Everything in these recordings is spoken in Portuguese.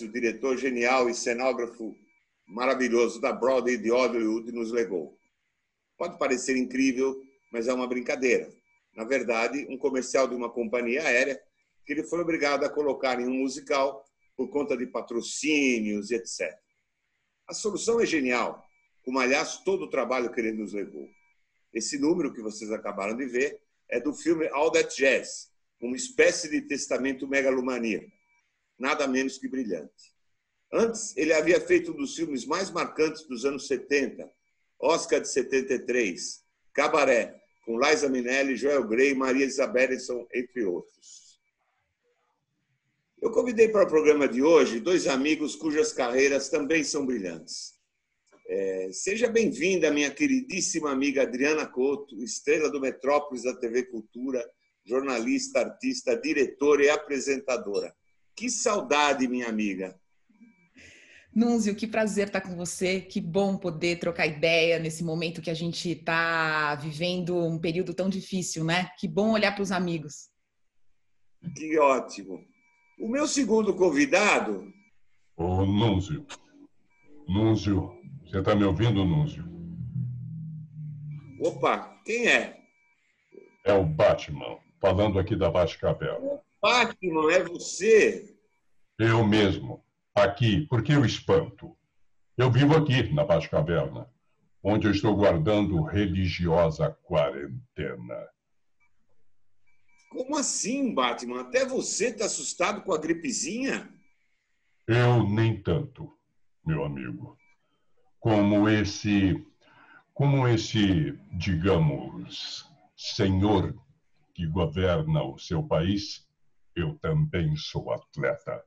O diretor genial e cenógrafo maravilhoso da Broadway de Hollywood, nos legou. Pode parecer incrível, mas é uma brincadeira. Na verdade, um comercial de uma companhia aérea que ele foi obrigado a colocar em um musical por conta de patrocínios etc. A solução é genial, como aliás todo o trabalho que ele nos levou. Esse número que vocês acabaram de ver é do filme All That Jazz, uma espécie de testamento megalomaníaco, nada menos que brilhante. Antes, ele havia feito um dos filmes mais marcantes dos anos 70, Oscar de 73, Cabaré, com Liza Minnelli, Joel Grey, Maria Isabelson, entre outros. Eu convidei para o programa de hoje dois amigos cujas carreiras também são brilhantes. É, seja bem-vinda, minha queridíssima amiga Adriana Couto, estrela do Metrópolis da TV Cultura, jornalista, artista, diretora e apresentadora. Que saudade, minha amiga. Núnzio, que prazer estar com você. Que bom poder trocar ideia nesse momento que a gente está vivendo um período tão difícil, né? Que bom olhar para os amigos. Que ótimo. O meu segundo convidado. Ô, Núnzio. Núnzio, você está me ouvindo, Núnzio? Opa, quem é? É o Batman, falando aqui da Batcaverna. Batman, é você? Eu mesmo. Aqui, porque eu espanto. Eu vivo aqui, na Batcaverna, onde eu estou guardando religiosa quarentena. Como assim, Batman? Até você está assustado com a gripezinha? Eu nem tanto, meu amigo. Como esse, como esse, digamos, senhor que governa o seu país, eu também sou atleta.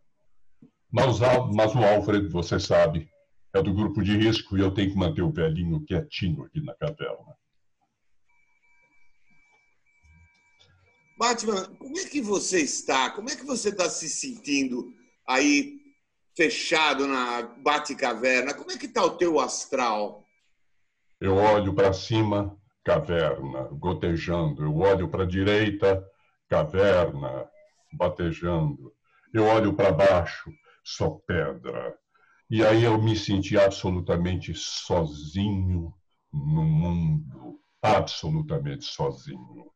Mas, mas o Alfred, você sabe, é do grupo de risco e eu tenho que manter o velhinho quietinho aqui na caverna. Batman, como é que você está? Como é que você está se sentindo aí fechado na Batcaverna? Como é que está o teu astral? Eu olho para cima, caverna, gotejando. Eu olho para a direita, caverna, batejando. Eu olho para baixo, só pedra. E aí eu me senti absolutamente sozinho no mundo, absolutamente sozinho.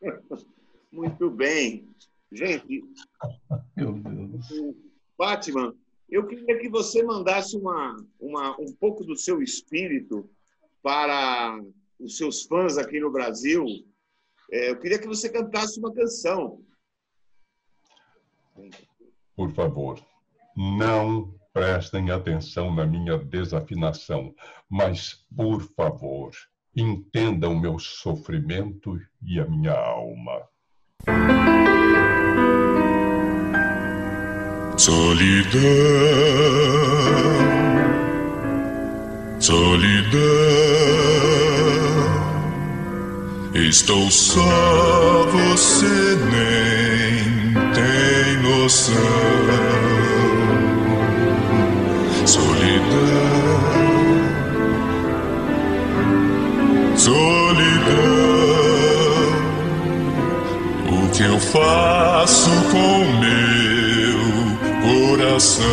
Muito bem. Gente, Meu Deus. Batman, eu queria que você mandasse uma, uma, um pouco do seu espírito para os seus fãs aqui no Brasil. É, eu queria que você cantasse uma canção. Por favor, não prestem atenção na minha desafinação, mas, por favor, entendam meu sofrimento e a minha alma. Solidão, solidão, estou só, você nem tem noção. Solidão, solidão, o que eu faço com meu coração?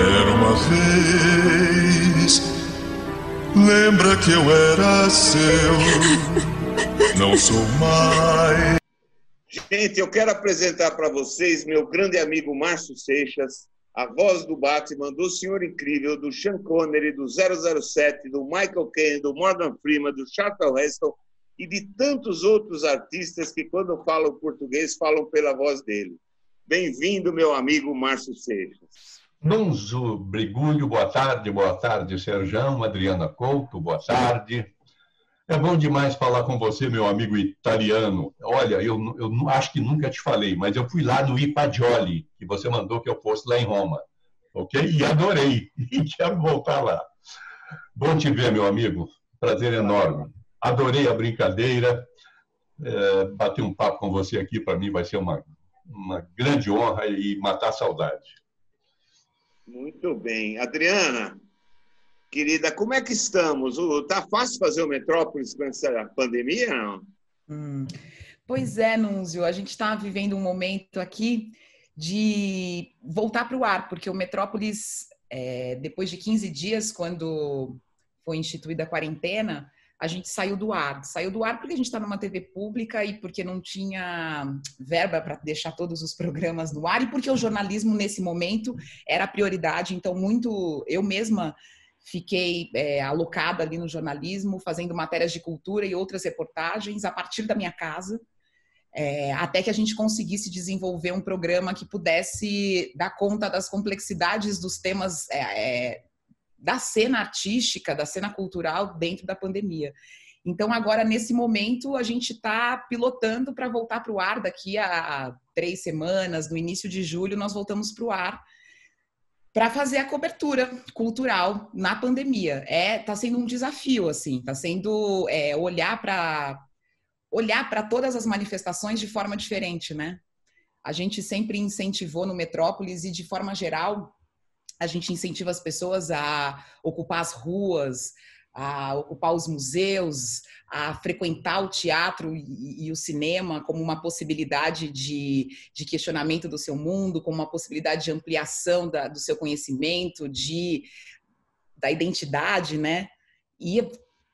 Era uma vez, lembra que eu era seu, não sou mais. Gente, eu quero apresentar para vocês meu grande amigo Márcio Seixas, a voz do Batman, do Senhor Incrível, do Sean Connery, do 007, do Michael Caine, do Morgan Freeman, do Charlton Heston e de tantos outros artistas que, quando falam português, falam pela voz dele. Bem-vindo, meu amigo Márcio Seixas. Nunzo Brigulho, boa tarde, boa tarde, Serjão, Adriana Couto, boa tarde. É bom demais falar com você, meu amigo italiano. Olha, eu, eu acho que nunca te falei, mas eu fui lá no Ipagioli, que você mandou que eu fosse lá em Roma, ok? E adorei, e quero voltar lá. Bom te ver, meu amigo, prazer enorme. Adorei a brincadeira, é, bater um papo com você aqui, para mim vai ser uma, uma grande honra e matar saudade. Muito bem. Adriana, querida, como é que estamos? Está fácil fazer o Metrópolis com essa pandemia, não? Hum. Pois é, Núnzio, a gente está vivendo um momento aqui de voltar para o ar, porque o Metrópolis, é, depois de 15 dias, quando foi instituída a quarentena, a gente saiu do ar. Saiu do ar porque a gente está numa TV pública e porque não tinha verba para deixar todos os programas no ar e porque o jornalismo, nesse momento, era a prioridade. Então, muito. Eu mesma fiquei é, alocada ali no jornalismo, fazendo matérias de cultura e outras reportagens a partir da minha casa. É, até que a gente conseguisse desenvolver um programa que pudesse dar conta das complexidades dos temas é, é da cena artística, da cena cultural dentro da pandemia. Então, agora, nesse momento, a gente está pilotando para voltar para o ar daqui a três semanas, no início de julho, nós voltamos para o ar para fazer a cobertura cultural na pandemia. É, tá sendo um desafio, assim, está sendo é, olhar para olhar para todas as manifestações de forma diferente, né? A gente sempre incentivou no Metrópolis e de forma geral a gente incentiva as pessoas a ocupar as ruas, a ocupar os museus, a frequentar o teatro e, e, o cinema como uma possibilidade de, de, questionamento do seu mundo, como uma possibilidade de ampliação da, do seu conhecimento, de, da identidade, né? E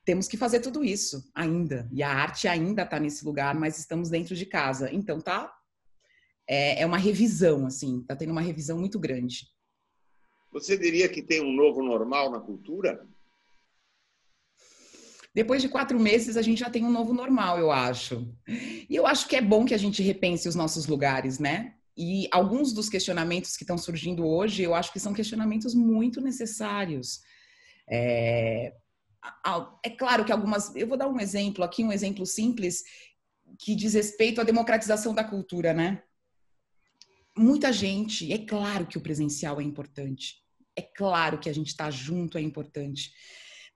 temos que fazer tudo isso ainda. E a arte ainda está nesse lugar, mas estamos dentro de casa. Então tá. É, é uma revisão, assim, tá tendo uma revisão muito grande. Você diria que tem um novo normal na cultura? Depois de quatro meses, a gente já tem um novo normal, eu acho. E eu acho que é bom que a gente repense os nossos lugares, né? E alguns dos questionamentos que estão surgindo hoje, eu acho que são questionamentos muito necessários. É, é claro que algumas. Eu vou dar um exemplo aqui, um exemplo simples, que diz respeito à democratização da cultura, né? Muita gente, é claro que o presencial é importante, é claro que a gente está junto é importante,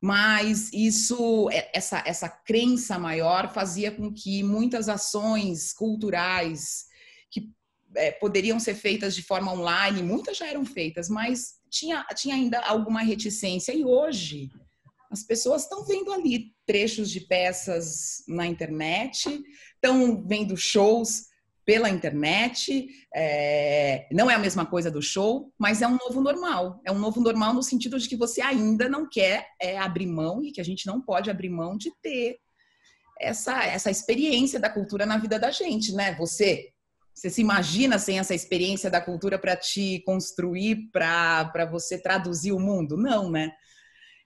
mas isso, é, essa, essa crença maior fazia com que muitas ações culturais que é, poderiam ser feitas de forma online, muitas já eram feitas, mas tinha, tinha ainda alguma reticência. E hoje, as pessoas estão vendo ali trechos de peças na internet, estão vendo shows pela internet. É, não é a mesma coisa do show, mas é um novo normal. É um novo normal no sentido de que você ainda não quer é, abrir mão e que a gente não pode abrir mão de ter essa, essa experiência da cultura na vida da gente, né? Você. Você se imagina sem essa experiência da cultura para te construir, para você traduzir o mundo? Não, né?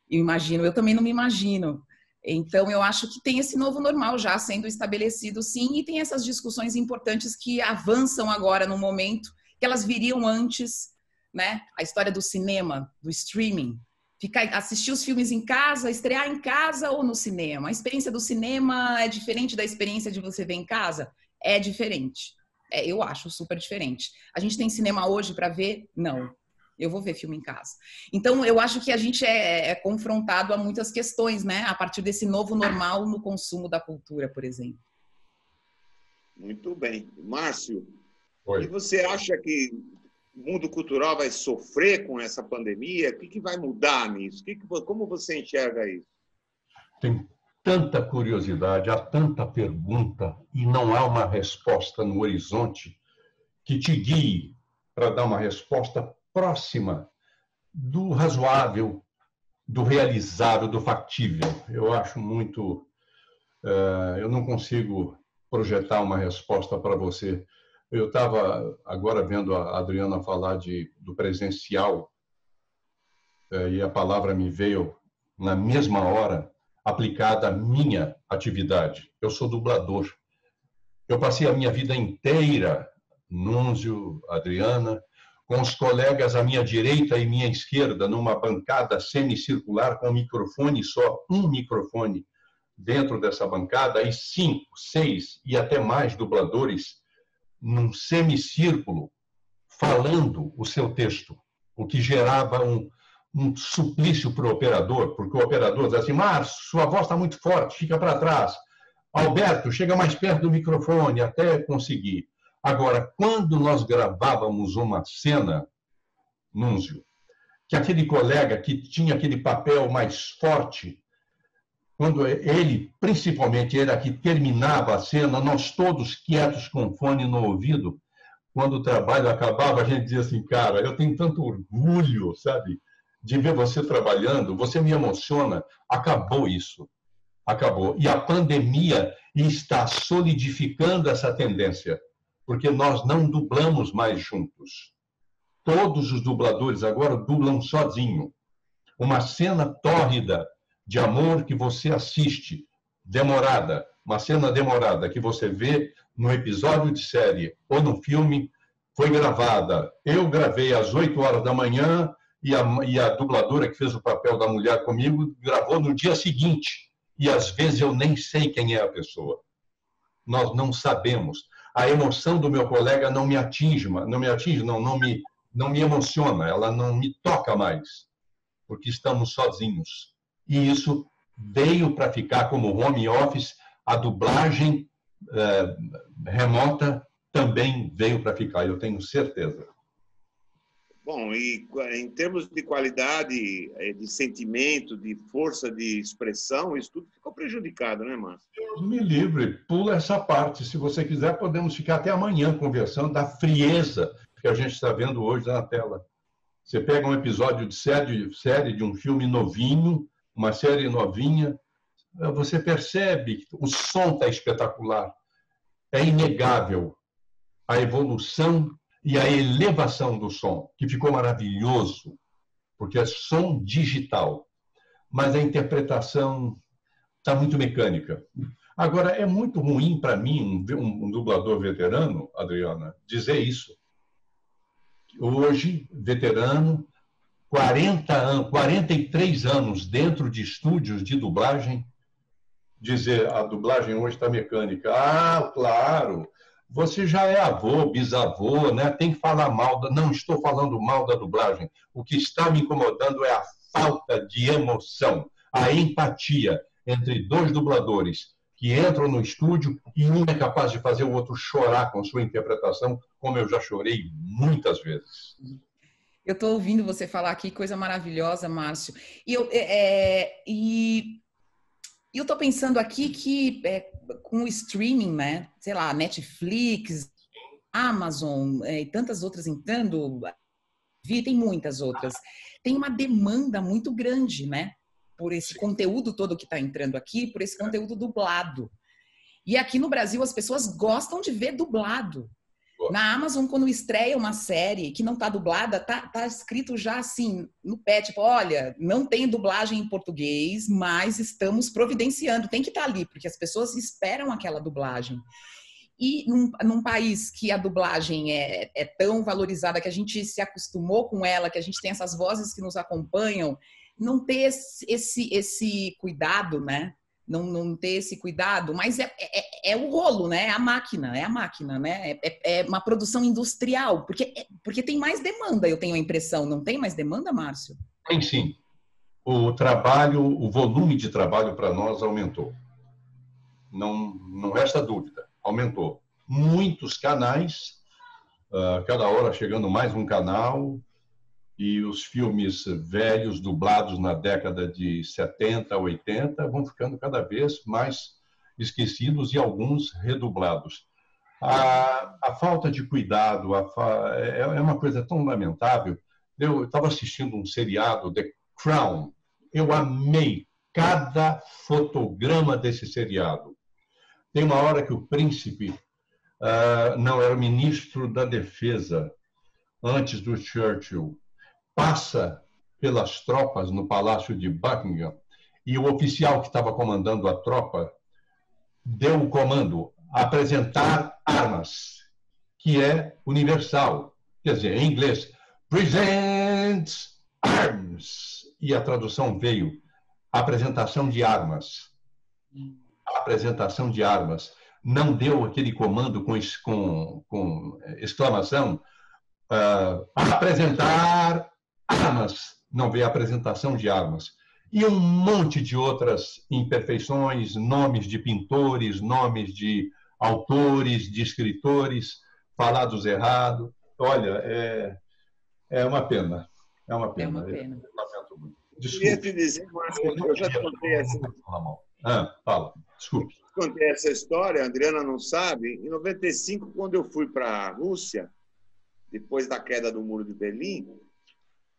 Eu imagino, eu também não me imagino. Então, eu acho que tem esse novo normal já sendo estabelecido, sim, e tem essas discussões importantes que avançam agora no momento, que elas viriam antes, né? A história do cinema, do streaming. Ficar, assistir os filmes em casa, estrear em casa ou no cinema. A experiência do cinema é diferente da experiência de você ver em casa? É diferente. É, eu acho super diferente. A gente tem cinema hoje para ver? Não eu vou ver filme em casa. Então, eu acho que a gente é, é, confrontado a muitas questões, né? A partir desse novo normal no consumo da cultura, por exemplo. Muito bem. Márcio, Oi. e você acha que o mundo cultural vai sofrer com essa pandemia? O que, que vai mudar nisso? Que que, como você enxerga isso? Tem tanta curiosidade, há tanta pergunta e não há uma resposta no horizonte que te guie para dar uma resposta próxima do razoável, do realizável, do factível. Eu acho muito. Uh, eu não consigo projetar uma resposta para você. Eu estava agora vendo a Adriana falar de, do presencial uh, e a palavra me veio na mesma hora aplicada à minha atividade. Eu sou dublador. Eu passei a minha vida inteira, Núnzio, Adriana, com os colegas à minha direita e minha esquerda, numa bancada semicircular com um microfone só, um microfone dentro dessa bancada, e cinco, seis e até mais dubladores num semicírculo falando o seu texto, o que gerava um, um suplício para o operador, porque o operador dizia assim, Márcio, sua voz está muito forte, fica para trás. Alberto, chega mais perto do microfone até conseguir. Agora, quando nós gravávamos uma cena, Núncio, que aquele colega que tinha aquele papel mais forte, quando ele, principalmente, era que terminava a cena, nós todos quietos com fone no ouvido, quando o trabalho acabava, a gente dizia assim, cara, eu tenho tanto orgulho, sabe, de ver você trabalhando, você me emociona. Acabou isso. Acabou. E a pandemia está solidificando essa tendência porque nós não dublamos mais juntos. Todos os dubladores agora dublam sozinho. Uma cena tórrida de amor que você assiste, demorada, uma cena demorada que você vê no episódio de série ou no filme, foi gravada. Eu gravei às 8 horas da manhã e a, e a dubladora que fez o papel da mulher comigo gravou no dia seguinte. E às vezes eu nem sei quem é a pessoa. Nós não sabemos a emoção do meu colega não me atinge, não me atinge, não, não me, não me emociona, ela não me toca mais, porque estamos sozinhos. E isso veio para ficar como home office, a dublagem eh, remota também veio para ficar, eu tenho certeza. Bom, e em termos de qualidade, eh, de sentimento, de força de expressão, isso tudo ficou prejudicado, né, Márcio? Deus me livre, pula essa parte. Se você quiser, podemos ficar até amanhã conversando da frieza que a gente está vendo hoje na tela. Você pega um episódio de série, série de um filme novinho, uma série novinha, você percebe que o som está espetacular. É inegável a evolução e a elevação do som, que ficou maravilhoso, porque é som digital, mas a interpretação está muito mecânica. Agora, é muito ruim para mim, um, um, dublador veterano, Adriana, dizer isso. Hoje, veterano, 40 anos, 43 anos dentro de estúdios de dublagem, dizer a dublagem hoje está mecânica. Ah, claro, você já é avô, bisavô, né? tem que falar mal. Da... Não estou falando mal da dublagem. O que está me incomodando é a falta de emoção, a empatia entre dois dubladores que entram no estúdio e um é capaz de fazer o outro chorar com sua interpretação, como eu já chorei muitas vezes. Eu estou ouvindo você falar aqui, coisa maravilhosa, Márcio. E eu, é, é estou pensando aqui que é, com o streaming, né? Sei lá, Netflix, Amazon é, e tantas outras entrando, vi, tem muitas outras. Tem uma demanda muito grande, né? Por esse conteúdo todo que está entrando aqui, por esse conteúdo dublado. E aqui no Brasil as pessoas gostam de ver dublado. Na Amazon, quando estreia uma série que não está dublada, tá, tá escrito já assim no pé, tipo, olha, não tem dublagem em português, mas estamos providenciando. Tem que estar tá ali, porque as pessoas esperam aquela dublagem. E num, num, país que a dublagem é, é, tão valorizada, que a gente se acostumou com ela, que a gente tem essas vozes que nos acompanham, não ter esse, esse, esse cuidado, né? Não, não ter esse cuidado, mas é, é, é, o rolo, né? É a máquina, é a máquina, né? É, é, é uma produção industrial, porque, é, porque tem mais demanda, eu tenho a impressão. Não tem mais demanda, Márcio? Tem sim. O trabalho, o volume de trabalho para nós aumentou. Não, não resta dúvida, aumentou. Muitos canais, uh, cada hora chegando mais um canal, e os filmes velhos, dublados na década de 70, 80, vão ficando cada vez mais esquecidos e alguns redublados. A, a falta de cuidado a, é, é uma coisa tão lamentável. Eu estava assistindo um seriado, The Crown. Eu amei cada fotograma desse seriado. Tem uma hora que o príncipe uh, não era ministro da defesa antes do Churchill passa pelas tropas no palácio de Buckingham e o oficial que estava comandando a tropa deu o comando apresentar armas, que é universal. Quer dizer, em inglês, presents arms. E a tradução veio apresentação de armas. apresentação de armas. Não deu aquele comando com, com, com exclamação uh, apresentar armas. Não veio apresentação de armas. E um monte de outras imperfeições, nomes de pintores, nomes de autores, de escritores, falados errado. Olha, é, é uma pena. É uma pena. É uma pena. Desculpe. Queria te dizer, eu já te contei essa. Ah, fala, desculpe. Contei essa história, a Adriana não sabe. Em 95, quando eu fui para a Rússia, depois da queda do Muro de Berlim,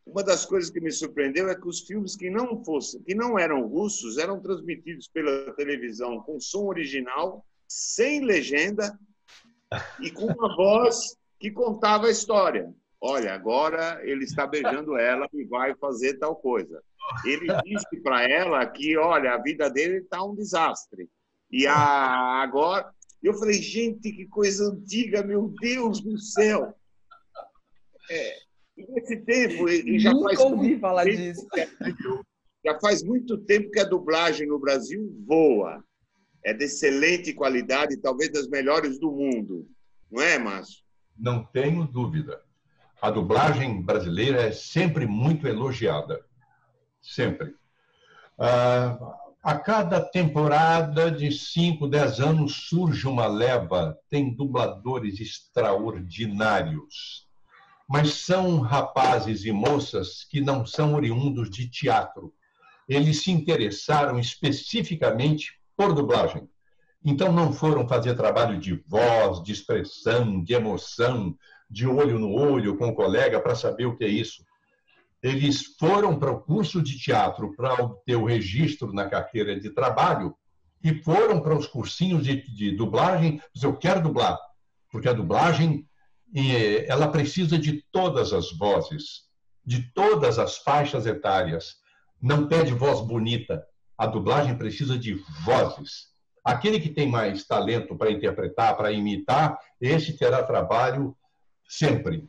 uma das coisas que me surpreendeu é que os filmes que não fossem, que não eram russos, eram transmitidos pela televisão com som original, sem legenda e com uma voz que contava a história. Olha, agora ele está beijando ela e vai fazer tal coisa. Ele disse para ela que, olha, a vida dele está um desastre. E a, agora, eu falei, gente, que coisa antiga, meu Deus do céu. É, nesse tempo, e já Nunca faz ouvi falar disso. já faz muito tempo que a dublagem no Brasil voa. É de excelente qualidade, talvez das melhores do mundo. Não é, Márcio? Não tenho dúvida. A dublagem brasileira é sempre muito elogiada. Sempre. Uh, a cada temporada de 5, 10 anos surge uma leva, tem dubladores extraordinários. Mas são rapazes e moças que não são oriundos de teatro. Eles se interessaram especificamente por dublagem. Então não foram fazer trabalho de voz, de expressão, de emoção, de olho no olho com o colega para saber o que é isso. Eles foram para o curso de teatro para obter o registro na carteira de trabalho e foram para os cursinhos de, de dublagem. Eu quero dublar, porque a dublagem ela precisa de todas as vozes, de todas as faixas etárias. Não pede voz bonita. A dublagem precisa de vozes. Aquele que tem mais talento para interpretar, para imitar, esse terá trabalho sempre.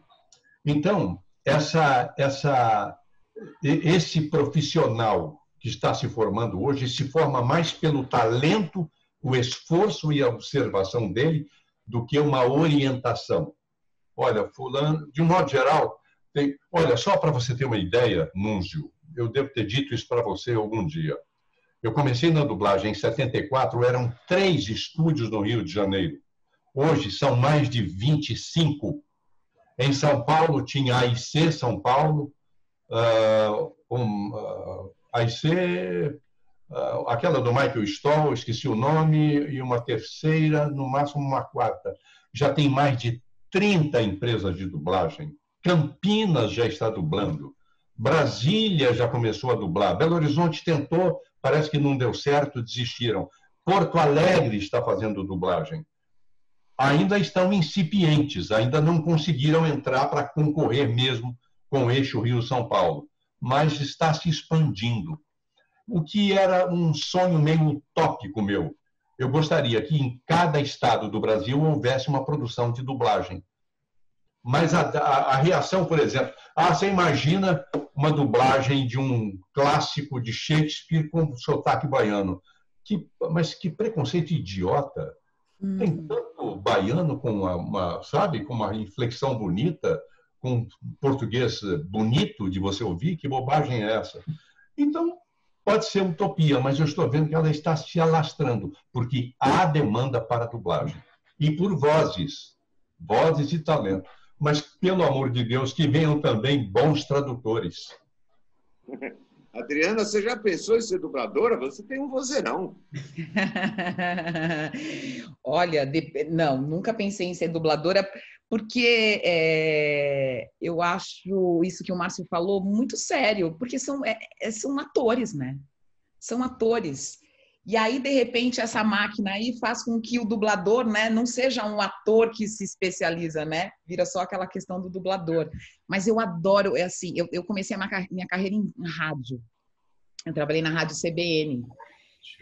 Então, essa, essa, esse profissional que está se formando hoje se forma mais pelo talento, o esforço e a observação dele do que uma orientação. Olha, fulano, de um modo geral, tem, olha, só para você ter uma ideia, Núncio, eu devo ter dito isso para você algum dia. Eu comecei na dublagem em 74, eram três estúdios no Rio de Janeiro. Hoje são mais de 25 em São Paulo tinha a IC São Paulo, uh, um, uh, a IC, uh, aquela do Michael Stoll, esqueci o nome, e uma terceira, no máximo uma quarta. Já tem mais de 30 empresas de dublagem. Campinas já está dublando. Brasília já começou a dublar. Belo Horizonte tentou, parece que não deu certo, desistiram. Porto Alegre está fazendo dublagem ainda estão incipientes, ainda não conseguiram entrar para concorrer mesmo com o eixo Rio-São Paulo, mas está se expandindo. O que era um sonho meio utópico meu. Eu gostaria que em cada estado do Brasil houvesse uma produção de dublagem. Mas a, a, a reação, por exemplo, ah, você imagina uma dublagem de um clássico de Shakespeare com sotaque baiano. Que, mas que preconceito idiota! Hum. Tem tanto baiano com uma, uma, sabe, com uma inflexão bonita, com português bonito de você ouvir, que bobagem é essa? Então, pode ser utopia, mas eu estou vendo que ela está se alastrando, porque há demanda para dublagem. E por vozes, vozes e talento. Mas, pelo amor de Deus, que venham também bons tradutores. Adriana, você já pensou em ser dubladora? Você tem um vozeirão. Olha, de... não, nunca pensei em ser dubladora, porque é, eu acho isso que o Márcio falou muito sério, porque são, é, é, são atores, né? São atores. E aí, de repente, essa máquina aí faz com que o dublador, né, não seja um ator que se especializa, né? Vira só aquela questão do dublador. Mas eu adoro, é assim, eu, eu comecei a minha carreira em, em rádio. Eu trabalhei na rádio CBN.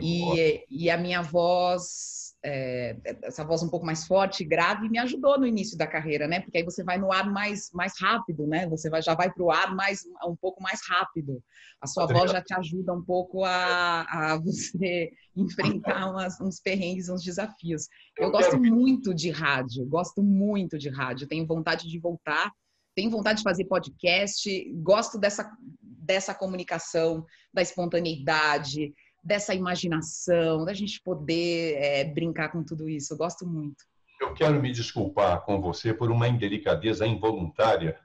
E, e, a minha voz é, essa voz um pouco mais forte, grave, me ajudou no início da carreira, né? Porque aí você vai no ar mais, mais rápido, né? Você vai, já vai para o ar mais, um pouco mais rápido. A sua voz já te ajuda um pouco a, a você enfrentar umas, uns perrengues, uns desafios. Eu gosto muito de rádio, gosto muito de rádio. Tenho vontade de voltar, tenho vontade de fazer podcast, gosto dessa, dessa comunicação, da espontaneidade, dessa imaginação, da gente poder é, brincar com tudo isso. Eu gosto muito. Eu quero me desculpar com você por uma indelicadeza involuntária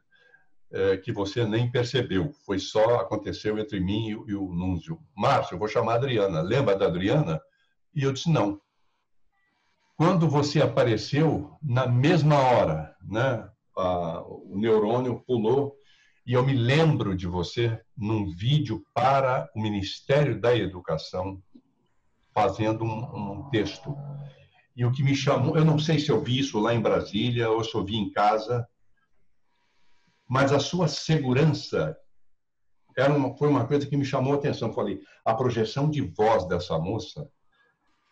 é, que você nem percebeu. Foi só aconteceu entre mim e, e o Núncio. Márcio, eu vou chamar a Adriana. Lembra da Adriana? E eu disse não. Quando você apareceu, na mesma hora, né, a, o neurônio pulou e eu me lembro de você num vídeo para o Ministério da Educação, fazendo um, um, texto. E o que me chamou, eu não sei se eu vi isso lá em Brasília ou se eu vi em casa, mas a sua segurança era uma, foi uma coisa que me chamou a atenção. Falei, a projeção de voz dessa moça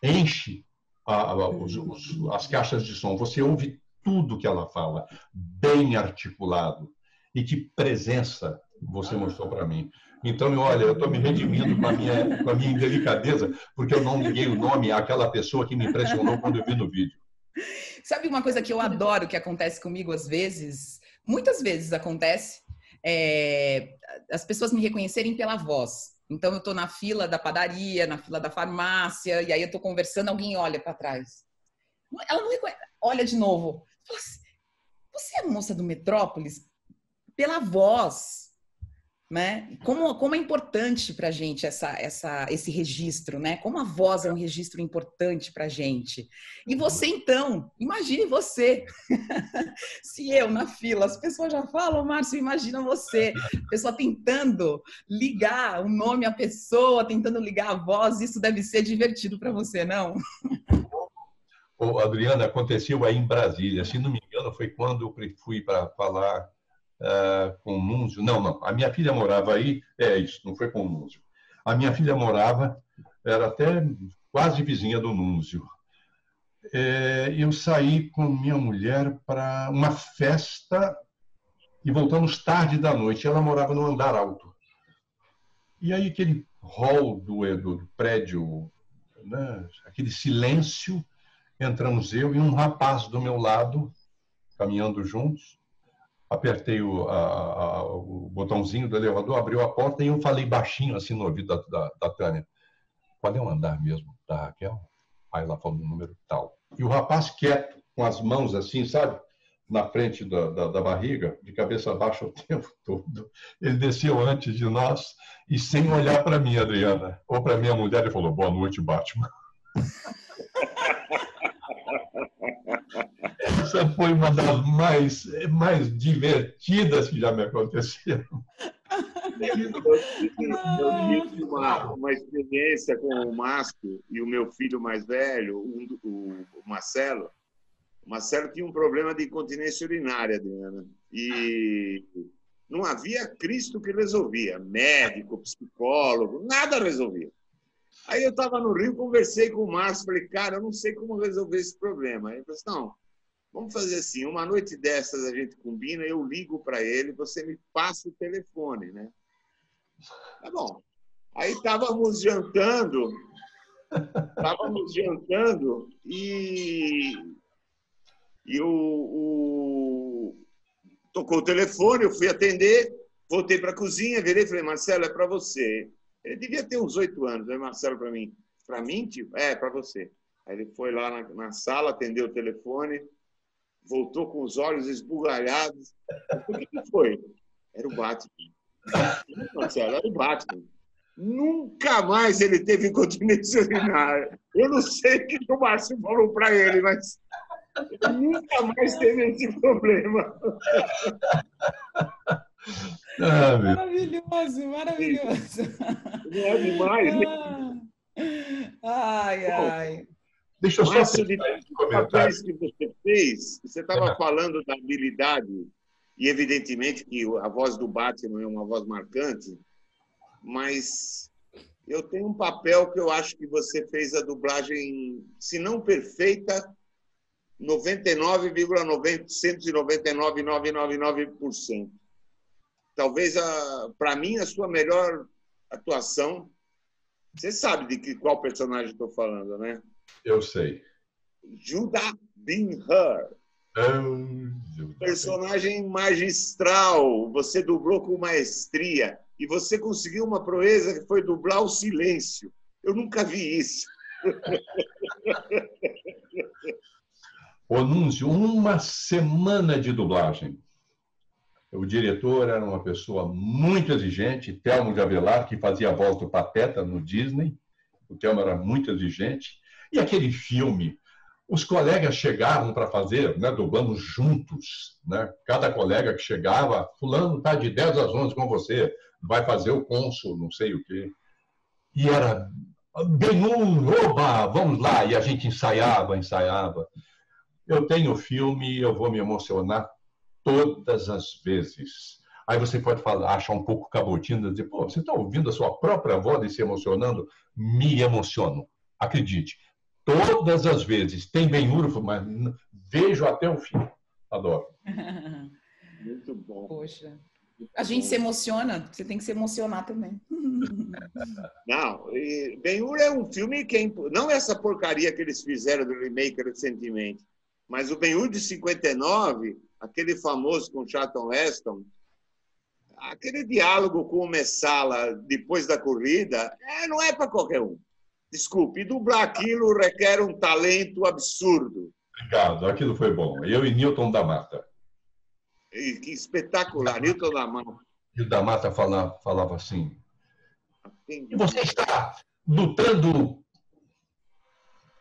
enche a, a, os, os, as caixas de som. Você ouve tudo que ela fala, bem articulado e que presença você mostrou para mim. Então, olha, eu estou me redimindo com a, minha, com a minha indelicadeza, porque eu não liguei o nome àquela pessoa que me impressionou quando eu vi no vídeo. Sabe uma coisa que eu adoro que acontece comigo às vezes? Muitas vezes acontece. É, as pessoas me reconhecerem pela voz. Então, eu estou na fila da padaria, na fila da farmácia, e aí eu estou conversando, alguém olha para trás. Ela não reconhece. Olha de novo. Assim, você é moça do Metrópolis? Pela voz, né? Como, como é importante para a gente essa, essa, esse registro, né? Como a voz é um registro importante para a gente. E você, então, imagine você. Se eu, na fila, as pessoas já falam, Márcio, imagina você. A pessoa tentando ligar o nome à pessoa, tentando ligar a voz, isso deve ser divertido para você, não? Ô, Adriana, aconteceu aí em Brasília. Se não me engano, foi quando eu fui para falar uh, com o Núncio. Não, não. A minha filha morava aí. É isso, não foi com o Núncio. A minha filha morava, era até quase vizinha do Núncio. É, eu saí com minha mulher para uma festa e voltamos tarde da noite. Ela morava no andar alto. E aí aquele hall do, do prédio, né, aquele silêncio, entramos eu e um rapaz do meu lado, caminhando juntos apertei o, a, a, o botãozinho do elevador, abriu a porta e eu falei baixinho assim no ouvido da, da, da Tânia. Qual é o andar mesmo da Raquel? Aí ela falou o número tal. E o rapaz quieto, com as mãos assim, sabe? Na frente da, da, da barriga, de cabeça baixa o tempo todo. Ele desceu antes de nós e sem olhar para mim, Adriana, ou para minha mulher, ele falou: Boa noite, Batman. Essa foi uma das mais, mais divertidas que já me aconteceram. Eu tive uma, uma experiência com o Márcio e o meu filho mais velho, o Marcelo. O Marcelo tinha um problema de incontinência urinária, Adriana. E não havia Cristo que resolvia. Médico, psicólogo, nada resolvia. Aí eu estava no Rio, conversei com o Márcio, falei, cara, eu não sei como resolver esse problema. Ele falou assim, não, vamos fazer assim, uma noite dessas a gente combina, eu ligo para ele, você me passa o telefone, né? Tá bom. Aí estávamos jantando, estávamos jantando e, e o, o, tocou o telefone, eu fui atender, voltei para a cozinha, virei e falei, Marcelo, é para você. Ele devia ter uns oito anos, né, Marcelo, para mim. Para mim, tio? É, para você. Aí ele foi lá na, na, sala, atendeu o telefone, voltou com os olhos esbugalhados. O que, foi? Era o Batman. Marcelo, era o Batman. Nunca mais ele teve incontinência urinária. Eu não sei o que o Márcio falou para ele, mas ele nunca mais teve esse problema. Ah, maravilhoso, maravilhoso. Não é demais, né? Ah, ai, ai. Deixa eu só Márcio, de papéis que você fez, você estava é. falando da habilidade, e evidentemente que a voz do Batman é uma voz marcante, mas Eu tenho um papel que eu acho que você fez a dublagem, se não perfeita, 99,999,999%. Talvez, para mim, a sua melhor atuação. Você sabe de que, qual personagem estou falando, né? Eu sei. Judah Ben Hur. Oh, Personagem magistral. Você dublou com maestria. E você conseguiu uma proeza que foi dublar o silêncio. Eu nunca vi isso. O Núncio, uma semana de dublagem. O diretor era uma pessoa muito exigente, Telmo de Avelar, que fazia a voz do Pateta no Disney. O Telmo era muito exigente. E aquele filme, os colegas chegavam para fazer, né, dublando juntos. Né? Cada colega que chegava, fulano está de 10 às 11 com você, vai fazer o cônsul, não sei o quê. E era bem um, oba, vamos lá. E a gente ensaiava, ensaiava. Eu tenho filme e eu vou me emocionar todas as vezes. Aí você pode falar, achar um pouco cabotinho, dizer, pô, você está ouvindo a sua própria voz e se emocionando? Me emociono. Acredite, todas as vezes. Tem bem urfo, mas vejo até o fim. Adoro. Muito bom. Poxa. A gente se emociona, você tem que se emocionar também. Não, Ben-Hur é um filme que é, não essa porcaria que eles fizeram do remake recentemente, mas o Ben-Hur de 59, aquele famoso com Charlton Heston, aquele diálogo com o Messala depois da corrida, é, não é para qualquer um. Desculpe, dublar aquilo requer um talento absurdo. Obrigado, aquilo foi bom. Eu e Newton da Mata. E que espetacular, Newton da. E o da Mata falava, falava assim: E você está lutando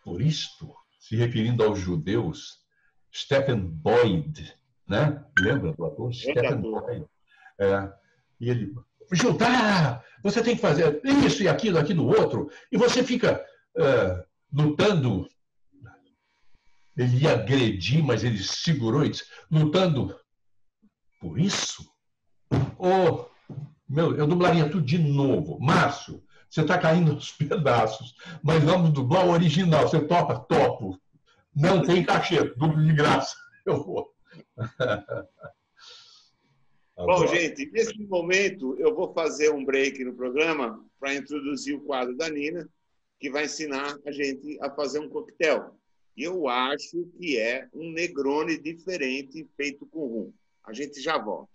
por isto, se referindo aos judeus, Stephen Boyd, né? Lembra do ator? Stephen ator. Boyd. É. E ele, Judá, você tem que fazer isso e aquilo, aquilo outro, e você fica é, lutando. Ele ia agredir, mas ele segurou e disse, lutando por isso? Oh, meu, eu dublaria tudo de novo. Márcio, você está caindo aos pedaços, mas vamos dublar o original. Você topa? Topo. Não tem cachê, dublo de graça. Eu vou. Bom, gente, nesse momento eu vou fazer um break no programa para introduzir o quadro da Nina, que vai ensinar a gente a fazer um coquetel. E eu acho que é um Negroni diferente feito com rum. A gente já volta.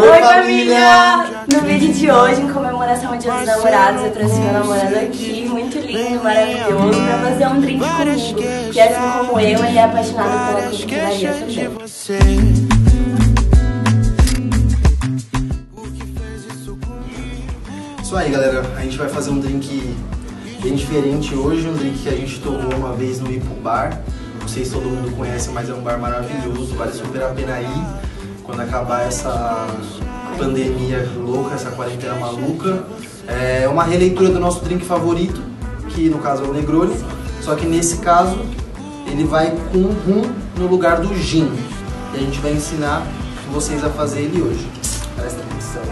Oi família! No vídeo de hoje, em comemoração ao Dia dos Namorados, eu trouxe meu namorado aqui, muito lindo, maravilhoso, pra fazer um drink comigo. Que assim como eu, ele é apaixonado pela coquetelaria também. Isso aí, galera. A gente vai fazer um drink bem diferente hoje, um drink que a gente tomou uma vez no Ipo Bar. Não sei se todo mundo conhece, mas é um bar maravilhoso, vale super a pena ir. Quando acabar essa pandemia louca, essa quarentena maluca. É uma releitura do nosso drink favorito, que no caso é o Negroni, só que nesse caso ele vai com rum no lugar do gin. E a gente vai ensinar vocês a fazer ele hoje. Presta atenção.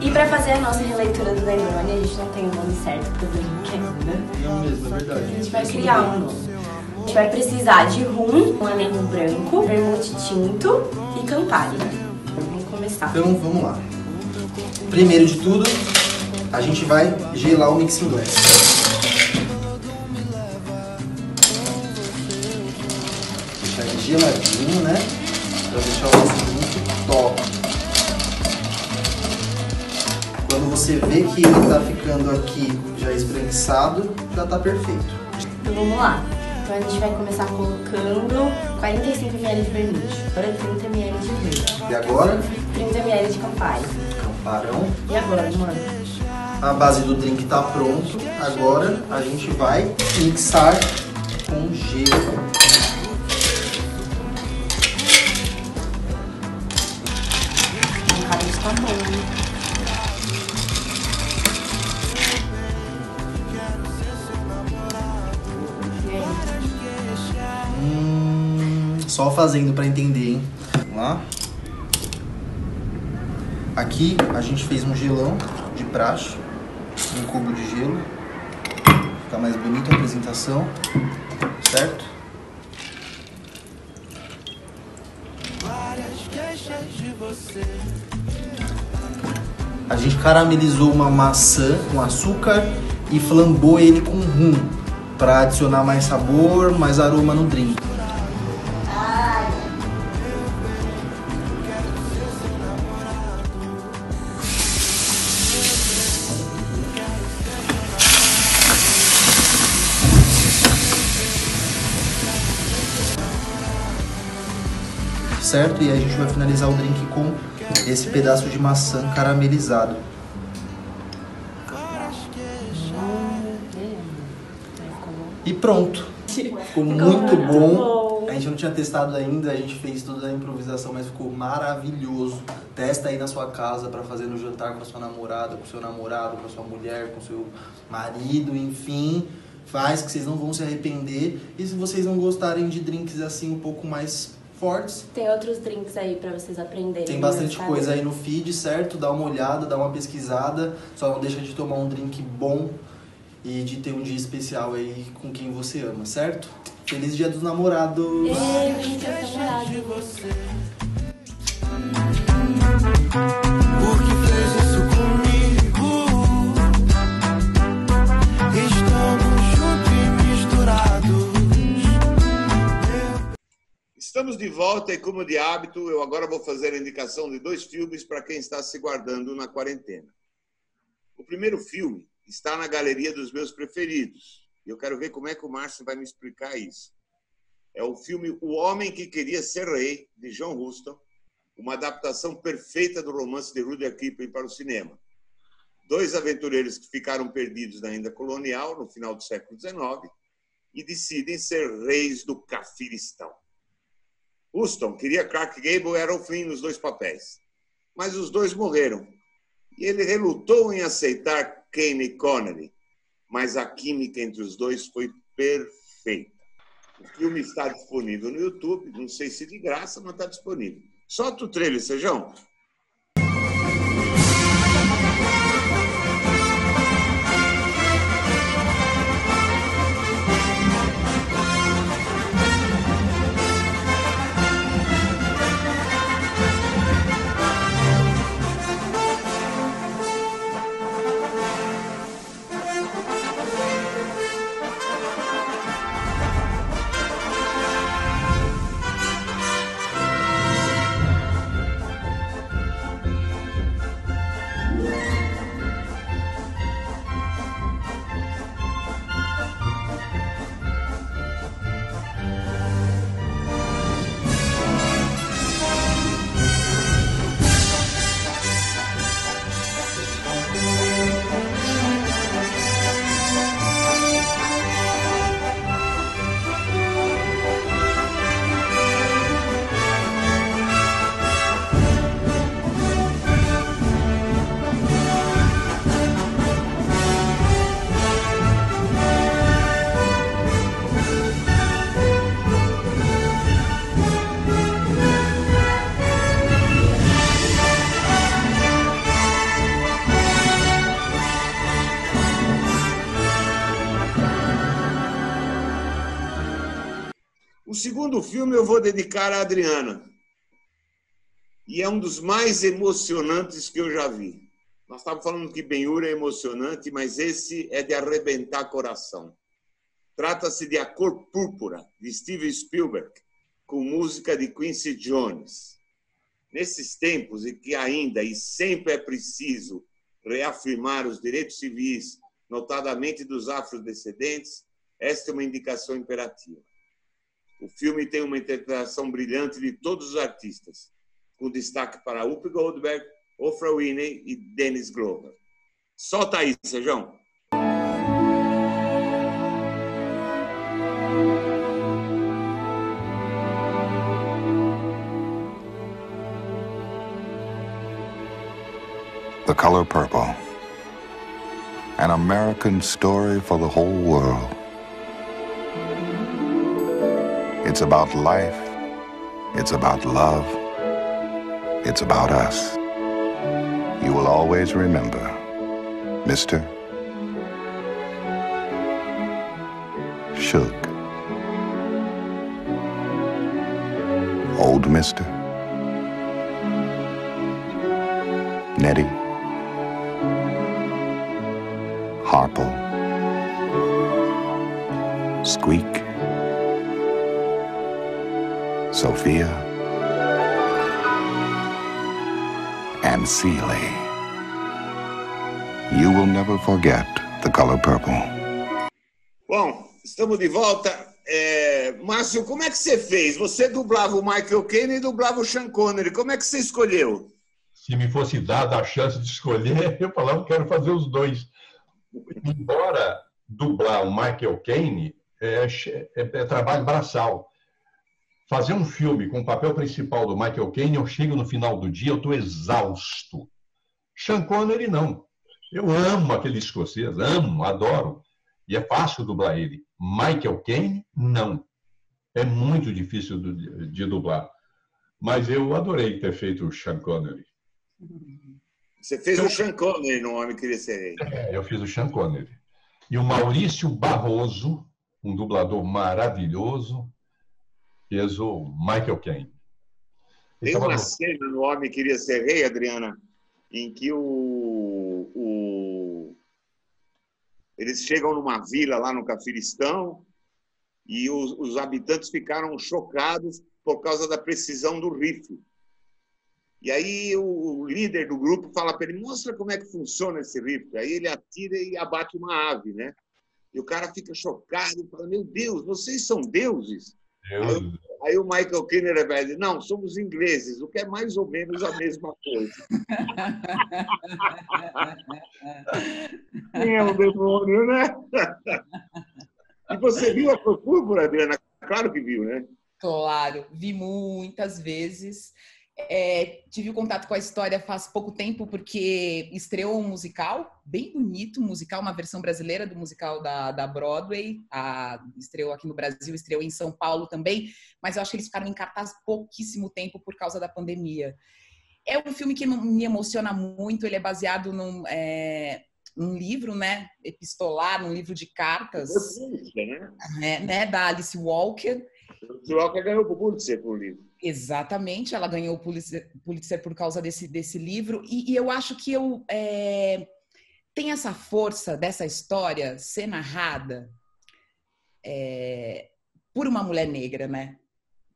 E pra fazer a nossa releitura do Negroni, a gente não tem o nome certo pro drink ainda. Não mesmo, é verdade. A gente vai criar um nome. A gente vai precisar de rum, um anemo branco, vermute tinto e Campari. Começar. Então vamos lá. Primeiro de tudo, a gente vai gelar o mixing glass. Deixar ele geladinho, né? Pra deixar o nosso drink top. Quando você vê que ele tá ficando aqui já esbranquiçado, já tá perfeito. Então vamos lá. Então a gente vai começar colocando 45 ml de vermute, agora 30 ml de rum, E agora, 30 ml de Campari. camparão. E agora, mano? A base do drink tá pronto. Agora a gente vai mixar com gelo. Só fazendo pra entender, hein? Vamos lá. Aqui a gente fez um gelão de praxe, um cubo de gelo. Fica mais bonita a apresentação, certo? A gente caramelizou uma maçã com açúcar e flambou ele com rum para adicionar mais sabor, mais aroma no drink. Certo? E a gente vai finalizar o drink com esse pedaço de maçã caramelizado. E pronto. Ficou muito bom. A gente não tinha testado ainda, a gente fez tudo na improvisação, mas ficou maravilhoso. Testa aí na sua casa para fazer no jantar com a sua namorada, com o seu namorado, com a sua mulher, com o seu marido, enfim. Faz que vocês não vão se arrepender. E se vocês não gostarem de drinks assim um pouco mais fortes, Tem outros drinks aí pra vocês aprenderem. tem no bastante coisa aí no feed, certo? Dá uma olhada, dá uma pesquisada. Só não deixa de tomar um drink bom e de ter um dia especial aí com quem você ama, certo? Feliz Dia dos Namorados! Ei, feliz dia dos namorados. Fez Estamos de volta e, como de hábito, eu agora vou fazer a indicação de dois filmes para quem está se guardando na quarentena. O primeiro filme está na galeria dos meus preferidos. E eu quero ver como é que o Márcio vai me explicar isso. É o filme O Homem que Queria Ser Rei, de John Huston, uma adaptação perfeita do romance de Rudyard Kipling para o cinema. Dois aventureiros que ficaram perdidos na Índia colonial no final do século XIX e decidem ser reis do Cafiristão. Huston queria Clark Gable e Errol Flynn nos dois papéis, mas os dois morreram. E ele relutou em aceitar Kane Connery, mas a química entre os dois foi perfeita. O filme está disponível no YouTube, não sei se de graça, mas está disponível. Solta o trailer, Sejão. Segundo filme eu vou dedicar à Adriana. E é um dos mais emocionantes que eu já vi. Nós estávamos falando que Ben-Hur é emocionante, mas esse é de arrebentar coração. Trata-se de A Cor Púrpura, de Steven Spielberg, com música de Quincy Jones. Nesses tempos em que ainda e sempre é preciso reafirmar os direitos civis, notadamente dos afrodescendentes, esta é uma indicação imperativa. O filme tem uma interpretação brilhante de todos os artistas, com destaque para Whoopi Goldberg, Oprah Winfrey e Dennis Glover. Solta aí, Sejão. The Color Purple. An American story for the whole world. It's about life It's about love. It's about us. You will always remember, Mr. Suge. Old Mister. Nettie. Harpo. Squeak. Sophia. And Seeley. You will never forget the color purple. Bom, estamos de volta. É, Márcio, como é que você fez? Você dublava o Michael Caine e dublava o Sean Connery. Como é que você escolheu? Se me fosse dada a chance de escolher, eu falava que quero fazer os dois. Embora dublar o Michael Caine é, é- é trabalho braçal. Fazer um filme com o papel principal do Michael Caine, eu chego no final do dia, eu estou exausto. Sean Connery, não. Eu amo aquele escocês, amo, adoro. E é fácil dublar ele. Michael Caine, não. É muito difícil de, dublar. Mas eu adorei ter feito o Sean Connery. Você fez o Sean Connery no Homem Queria Ser. É, eu fiz o Sean Connery. E o Maurício Barroso, um dublador maravilhoso, fez o Michael Caine. Tem uma cena no Homem Queria Ser Rei, Adriana, em que o, o- eles chegam numa vila lá no Cafiristão e os, os habitantes ficaram chocados por causa da precisão do rifle. E aí o, o líder do grupo fala para ele, mostra como é que funciona esse rifle. Aí ele atira e abate uma ave, né? E o cara fica chocado e fala, meu Deus, vocês são deuses? Aí o Michael Kinner vai dizer, não, somos ingleses, o que é mais ou menos a mesma coisa. Quem é o demônio, né? E você viu a púrpura, Adriana? Claro que viu, né? Claro, vi muitas vezes. É, tive o contato com a história faz pouco tempo, porque estreou um musical bem bonito, musical, uma versão brasileira do musical da, da Broadway. A, estreou aqui no Brasil, estreou em São Paulo também, mas eu acho que eles ficaram em cartaz pouquíssimo tempo por causa da pandemia. É um filme que me emociona muito, ele é baseado num, é, num livro, né, epistolar, num livro de cartas, né? né, né, da Alice Walker. O Walker ganhou o Pulitzer por livro. Exatamente, ela ganhou o Pulitzer, por causa desse, desse livro, e, e eu acho que eu é, tem essa força dessa história ser narrada é, por uma mulher negra, né?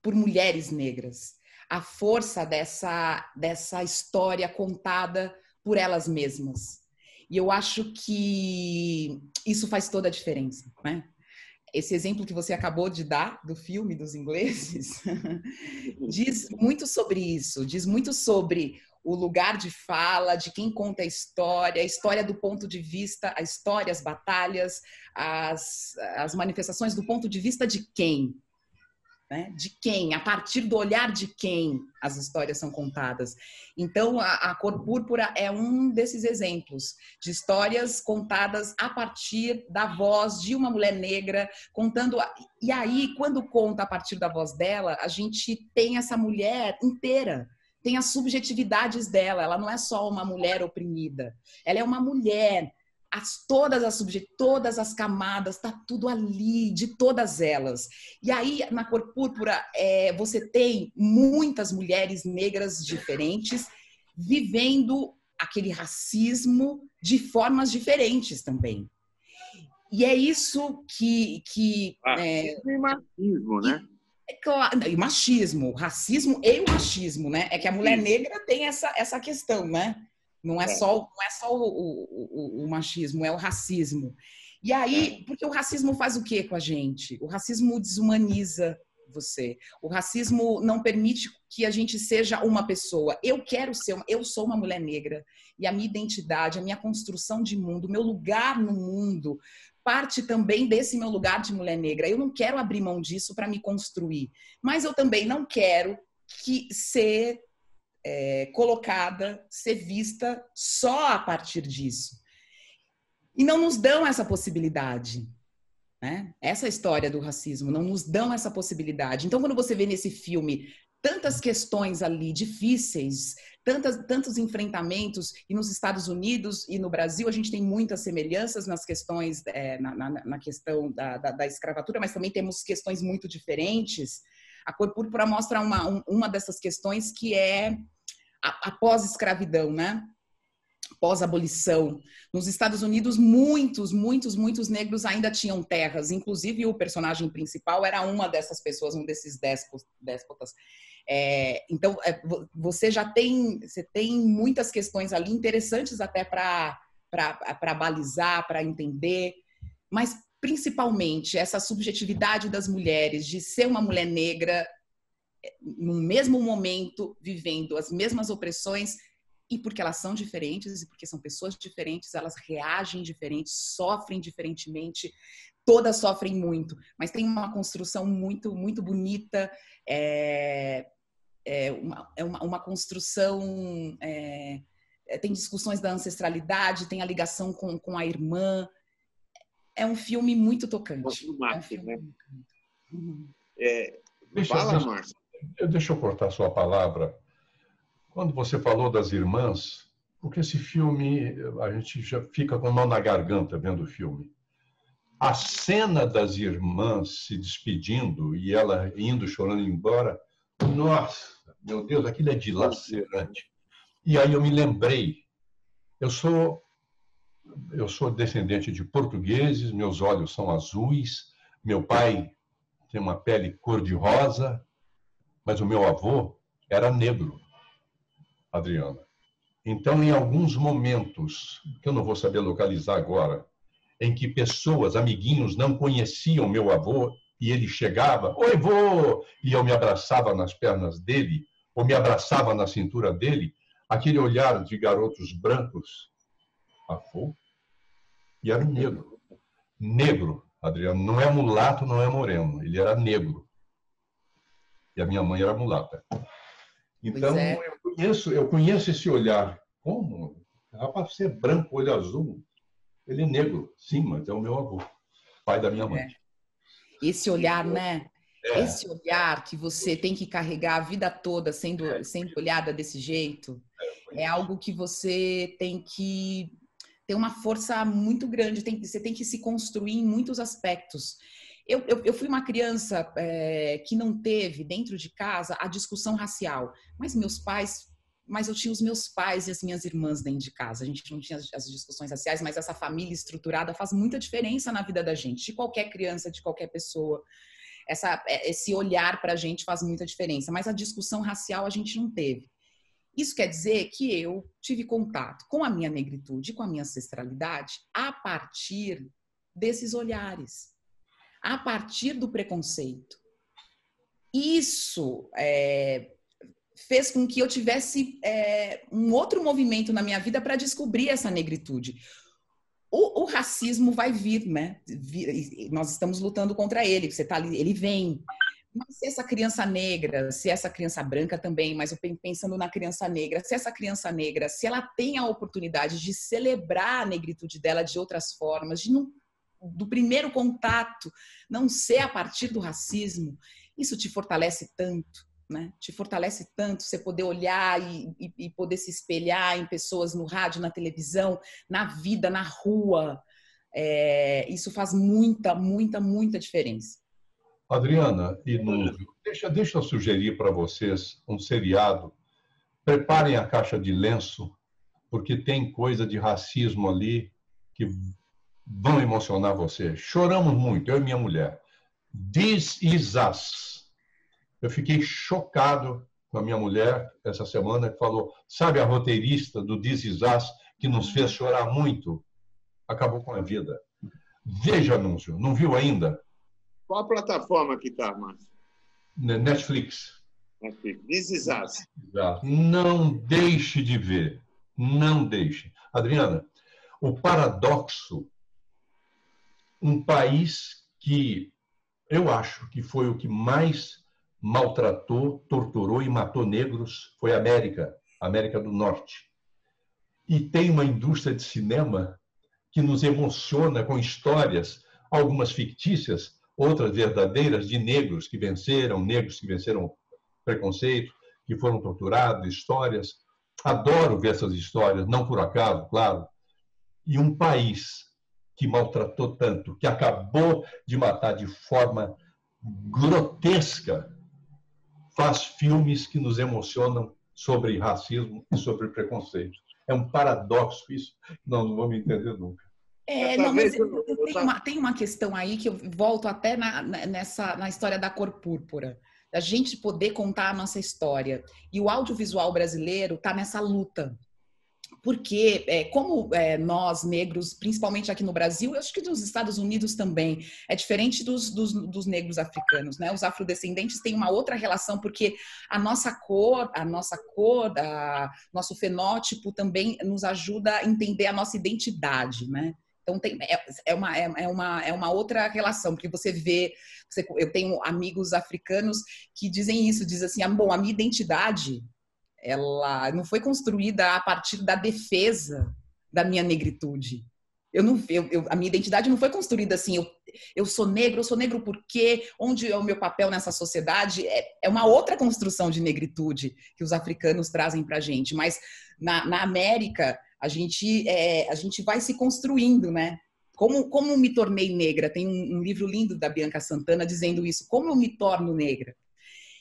Por mulheres negras. A força dessa, dessa história contada por elas mesmas. E eu acho que isso faz toda a diferença, né? Esse exemplo que você acabou de dar do filme dos ingleses diz muito sobre isso, diz muito sobre o lugar de fala, de quem conta a história, a história do ponto de vista, a história, as batalhas, as, as manifestações do ponto de vista de quem? Né? De quem? A partir do olhar de quem as histórias são contadas. Então, a, a Cor Púrpura é um desses exemplos de histórias contadas a partir da voz de uma mulher negra, contando. E aí, quando conta a partir da voz dela, a gente tem essa mulher inteira, tem as subjetividades dela. Ela não é só uma mulher oprimida, ela é uma mulher. As, todas as subjet, todas as camadas, tá tudo ali, de todas elas. E aí, na cor púrpura, é, você tem muitas mulheres negras diferentes vivendo aquele racismo de formas diferentes também. E é isso que. que é, Racismo e machismo, né? é claro, e machismo, racismo e o machismo, né? É que a mulher negra tem essa, essa questão, né? Não é É. só, não é só o, o, o- o machismo, é o racismo. E aí, porque o racismo faz o que com a gente? O racismo desumaniza você. O racismo não permite que a gente seja uma pessoa. Eu quero ser, uma, eu sou uma mulher negra e a minha identidade, a minha construção de mundo, o meu lugar no mundo parte também desse meu lugar de mulher negra. Eu não quero abrir mão disso para me construir, mas eu também não quero que ser é, colocada, ser vista só a partir disso. E não nos dão essa possibilidade. Né? Essa história do racismo, não nos dão essa possibilidade. Então, quando você vê nesse filme tantas questões ali difíceis, tantas, tantos enfrentamentos, e nos Estados Unidos e no Brasil a gente tem muitas semelhanças nas questões, é, na, na, na, questão da, da, da, escravatura, mas também temos questões muito diferentes. A cor púrpura mostra uma, uma dessas questões que é a, a pós-escravidão, né? pós-abolição. Nos Estados Unidos, muitos, muitos, muitos negros ainda tinham terras. Inclusive, o personagem principal era uma dessas pessoas, um desses déspotas. É, então, é, você já tem, você tem muitas questões ali interessantes até para balizar, para entender, mas principalmente essa subjetividade das mulheres, de ser uma mulher negra no mesmo momento, vivendo as mesmas opressões e porque elas são diferentes e porque são pessoas diferentes, elas reagem diferentes, sofrem diferentemente, todas sofrem muito, mas tem uma construção muito, muito bonita, é, é, uma, é uma, uma construção, é, é tem discussões da ancestralidade, tem a ligação com, com a irmã, é um filme muito tocante. Marketing, é um né? Uhum. É, Deixa, fala, Márcio. Deixa eu cortar sua palavra. Quando você falou das irmãs, porque esse filme, a gente já fica com mão na garganta vendo o filme. A cena das irmãs se despedindo e ela indo chorando embora, nossa, meu Deus, aquilo é dilacerante. E aí eu me lembrei, eu sou eu sou descendente de portugueses, meus olhos são azuis, meu pai tem uma pele cor-de-rosa, mas o meu avô era negro. Adriana. Então, em alguns momentos, que eu não vou saber localizar agora, em que pessoas, amiguinhos, não conheciam meu avô e ele chegava, oi, vô! E eu me abraçava nas pernas dele, ou me abraçava na cintura dele, aquele olhar de garotos brancos, avô, e era negro. Negro, Adriano, não é mulato, não é moreno, ele era negro. E a minha mãe era mulata. Então, é. eu conheço, eu conheço esse olhar. Como? Rapaz, você é branco, olho azul. Ele é negro, sim, mas é o meu avô, pai da minha mãe. É. Esse olhar, né? É. Esse olhar que você tem que carregar a vida toda sendo, É. sendo olhada desse jeito, é algo que você tem que ter uma força muito grande, tem, você tem que se construir em muitos aspectos. Eu, eu, eu fui uma criança é, que não teve dentro de casa a discussão racial, mas meus pais, mas eu tinha os meus pais e as minhas irmãs dentro de casa. A gente não tinha as, discussões raciais, mas essa família estruturada faz muita diferença na vida da gente, de qualquer criança, de qualquer pessoa. Essa, é, esse olhar para a gente faz muita diferença, mas a discussão racial a gente não teve. Isso quer dizer que eu tive contato com a minha negritude, com a minha ancestralidade, a partir desses olhares, a partir do preconceito. Isso é, fez com que eu tivesse é, um outro movimento na minha vida para descobrir essa negritude. O, o, racismo vai vir, né? Nós estamos lutando contra ele. Você tá ali, ele vem. Mas se essa criança negra, se essa criança branca também, mas eu pensando na criança negra, se essa criança negra, se ela tem a oportunidade de celebrar a negritude dela de outras formas, de não, do primeiro contato não ser a partir do racismo, isso te fortalece tanto, né? Te fortalece tanto você poder olhar e, e, e poder se espelhar em pessoas no rádio, na televisão, na vida, na rua. É, isso faz muita, muita, muita diferença. Adriana e Núvio, deixa, deixa eu sugerir para vocês um seriado. Preparem a caixa de lenço, porque tem coisa de racismo ali que vão emocionar você. Choramos muito, eu e minha mulher. This is us. Eu fiquei chocado com a minha mulher essa semana que falou, sabe a roteirista do This is us que nos fez chorar muito? Acabou com a vida. Veja anúncio, não viu ainda? Qual a plataforma que está, Márcio? Netflix. Netflix. This is us. Não deixe de ver. Não deixe. Adriana, o paradoxo, um país que eu acho que foi o que mais maltratou, torturou e matou negros foi a América, a América do Norte. E tem uma indústria de cinema que nos emociona com histórias, algumas fictícias, outras verdadeiras, de negros que venceram, negros que venceram preconceito, que foram torturados, histórias. Adoro ver essas histórias, não por acaso, claro. E um país que maltratou tanto, que acabou de matar de forma grotesca, faz filmes que nos emocionam sobre racismo e sobre preconceito. É um paradoxo isso, nós não vamos entender nunca. É, não, mas tem uma, tem uma questão aí que eu volto até na, nessa, na história da cor púrpura. Da gente poder contar a nossa história. E o audiovisual brasileiro está nessa luta porque é, como é, nós negros, principalmente aqui no Brasil, eu acho que nos Estados Unidos também, é diferente dos, dos, dos, negros africanos, né? Os afrodescendentes têm uma outra relação, porque a nossa cor, a nossa cor, a, nosso fenótipo também nos ajuda a entender a nossa identidade, né? Então tem, é, é, uma, é, é, uma, é uma outra relação, porque você vê, você, eu tenho amigos africanos que dizem isso, dizem assim, ah, bom, a minha identidade ela não foi construída a partir da defesa da minha negritude. Eu não, eu, eu, a minha identidade não foi construída assim. Eu, eu sou negro, eu sou negro porque onde é o meu papel nessa sociedade é, é uma outra construção de negritude que os africanos trazem para gente. Mas na, na América a gente é, a gente vai se construindo, né? Como, como me tornei negra? Tem um, um livro lindo da Bianca Santana dizendo isso. Como eu me torno negra?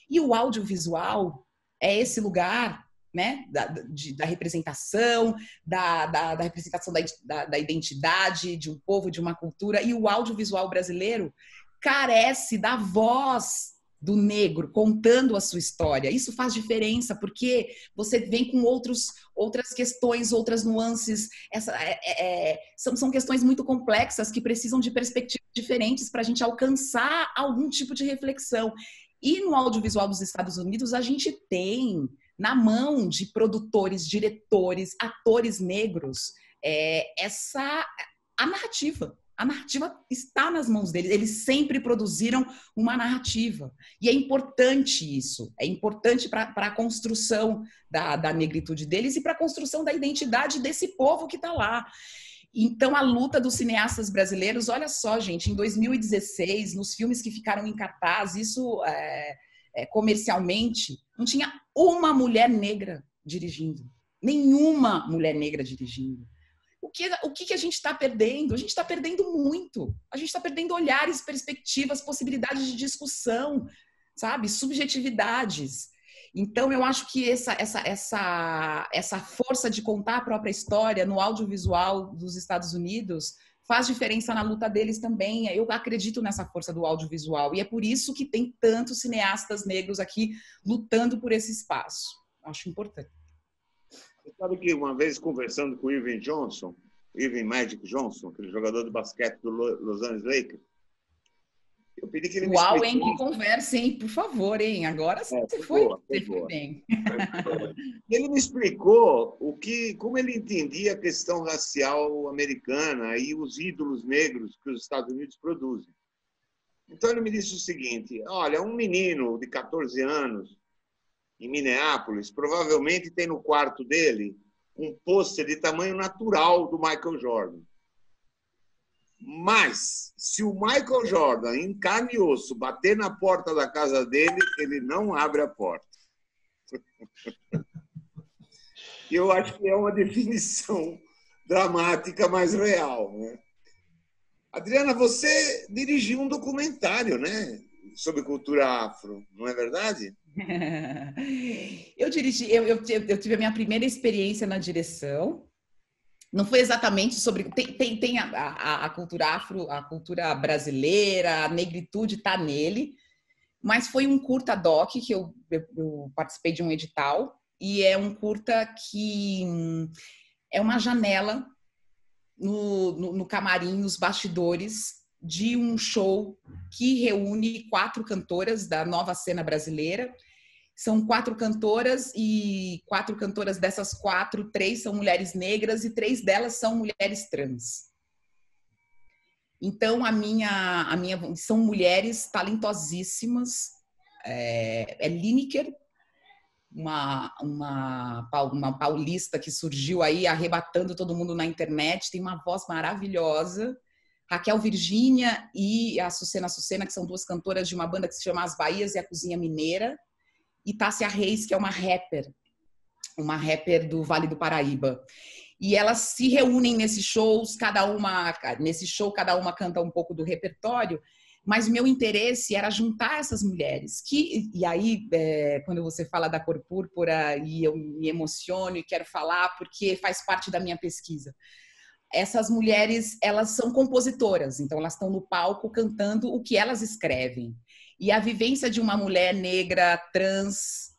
E o audiovisual é esse lugar né, da, de, da representação, da, da, da representação da, da, identidade de um povo, de uma cultura, e o audiovisual brasileiro carece da voz do negro contando a sua história. Isso faz diferença porque você vem com outros, outras questões, outras nuances. Essa, é, é, é são, são questões muito complexas que precisam de perspectivas diferentes para a gente alcançar algum tipo de reflexão. E no audiovisual dos Estados Unidos, a gente tem na mão de produtores, diretores, atores negros é, essa a narrativa. A narrativa está nas mãos deles. Eles sempre produziram uma narrativa. E é importante isso. É importante para a construção da, da negritude deles e para a construção da identidade desse povo que está lá. Então, a luta dos cineastas brasileiros, olha só, gente, em 2016, nos filmes que ficaram em cartaz, isso é, é, comercialmente, não tinha uma mulher negra dirigindo. Nenhuma mulher negra dirigindo. O que, o que, que a gente está perdendo? A gente está perdendo muito. A gente está perdendo olhares, perspectivas, possibilidades de discussão, sabe? Subjetividades. Então, eu acho que essa, essa, essa, essa força de contar a própria história no audiovisual dos Estados Unidos faz diferença na luta deles também. Eu acredito nessa força do audiovisual e é por isso que tem tantos cineastas negros aqui lutando por esse espaço. Acho importante. Você sabe que uma vez conversando com o Irving Johnson, Irving Magic Johnson, aquele jogador de basquete do Los Angeles Lakers, eu pedi que ele me Uau, hein? Que conversa, hein? Por favor, hein? Agora sim é, você foi, boa, foi, foi bem. ele me explicou o que, como ele entendia a questão racial americana e os ídolos negros que os Estados Unidos produzem. Então ele me disse o seguinte: olha, um menino de 14 anos em Minneapolis provavelmente tem no quarto dele um pôster de tamanho natural do Michael Jordan. Mas, se o Michael Jordan, em carne e osso, bater na porta da casa dele, ele não abre a porta. Eu acho que é uma definição dramática, mais real. Né? Adriana, você dirigiu um documentário, né? Sobre cultura afro, não é verdade? eu dirigi, eu, eu, eu tive a minha primeira experiência na direção, não foi exatamente sobre. Tem, tem, tem a, a, a, cultura afro, a cultura brasileira, a negritude está nele, mas foi um curta doc que eu, eu, eu, participei de um edital, e é um curta que é uma janela no, no, no camarim, nos bastidores de um show que reúne quatro cantoras da nova cena brasileira são quatro cantoras e quatro cantoras dessas quatro, três são mulheres negras e três delas são mulheres trans. Então a minha, a minha são mulheres talentosíssimas. É, é Lineker, uma, uma, uma paulista que surgiu aí arrebatando todo mundo na internet, tem uma voz maravilhosa. Raquel Virgínia e a Sucena Sucena, que são duas cantoras de uma banda que se chama As Bahias e a Cozinha Mineira e Tássia Reis, que é uma rapper, uma rapper do Vale do Paraíba. E elas se reúnem nesses shows, cada uma, nesse show, cada uma canta um pouco do repertório, mas meu interesse era juntar essas mulheres. Que, e aí, é, quando você fala da cor púrpura, e eu me emociono e quero falar, porque faz parte da minha pesquisa. Essas mulheres, elas são compositoras, então elas estão no palco cantando o que elas escrevem. E a vivência de uma mulher negra, trans,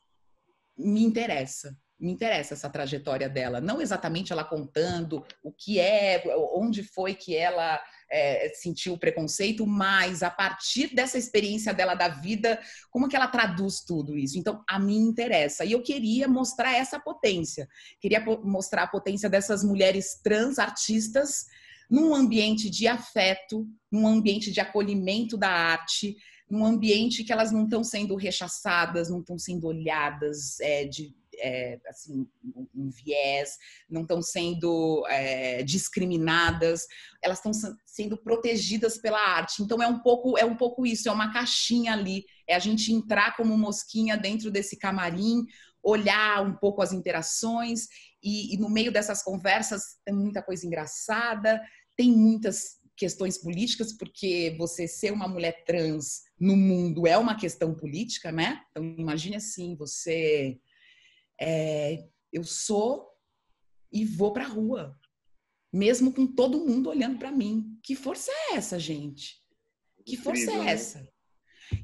me interessa me interessa essa trajetória dela, não exatamente ela contando o que é, onde foi que ela é, sentiu o preconceito, mas a partir dessa experiência dela da vida, como que ela traduz tudo isso? Então, a mim interessa. E eu queria mostrar essa potência, queria mostrar a potência dessas mulheres trans artistas num ambiente de afeto, num ambiente de acolhimento da arte, num ambiente que elas não estão sendo rechaçadas, não estão sendo olhadas é, de é, assim, um viés, não estão sendo é, discriminadas, elas estão sendo protegidas pela arte. Então é um pouco é um pouco isso, é uma caixinha ali, é a gente entrar como mosquinha dentro desse camarim, olhar um pouco as interações e, e no meio dessas conversas tem muita coisa engraçada, tem muitas questões políticas, porque você ser uma mulher trans no mundo é uma questão política, né? Então imagine assim, você é, eu sou e vou para a rua, mesmo com todo mundo olhando para mim. Que força é essa, gente? Que força Incrível, é né? essa?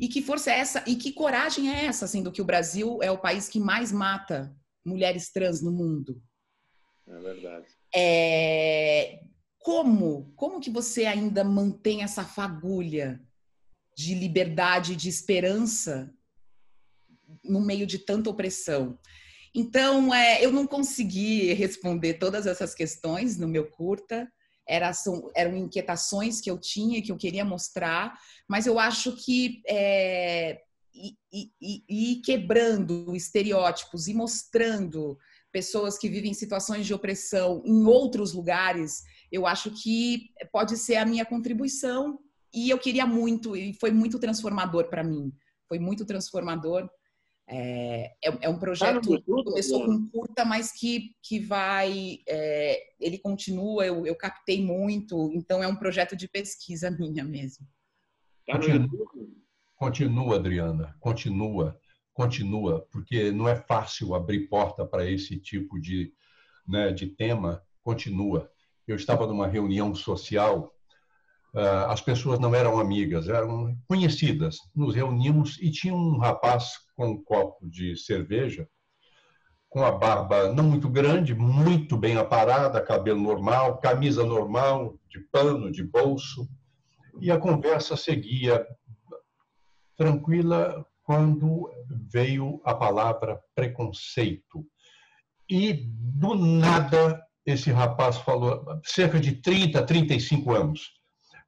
E que força é essa? E que coragem é essa, sendo que o Brasil é o país que mais mata mulheres trans no mundo? É verdade. É... Como? Como que você ainda mantém essa fagulha de liberdade, de esperança no meio de tanta opressão? Então, é, eu não consegui responder todas essas questões no meu curta. Era, são, eram inquietações que eu tinha que eu queria mostrar, mas eu acho que é, e, e, e quebrando estereótipos e mostrando pessoas que vivem situações de opressão em outros lugares, eu acho que pode ser a minha contribuição. E eu queria muito, e foi muito transformador para mim. Foi muito transformador é, é, é, um projeto que começou com curta, mas que, que vai. É, ele continua, eu, eu captei muito, então é um projeto de pesquisa minha mesmo. Tá continua, continua, Adriana, continua, continua, porque não é fácil abrir porta para esse tipo de, né, de tema. Continua. Eu estava numa reunião social ah, as pessoas não eram amigas, eram conhecidas. Nos reunimos e tinha um rapaz com um copo de cerveja, com a barba não muito grande, muito bem aparada, cabelo normal, camisa normal, de pano, de bolso. E a conversa seguia tranquila quando veio a palavra preconceito. E do nada esse rapaz falou, cerca de 30, 35 anos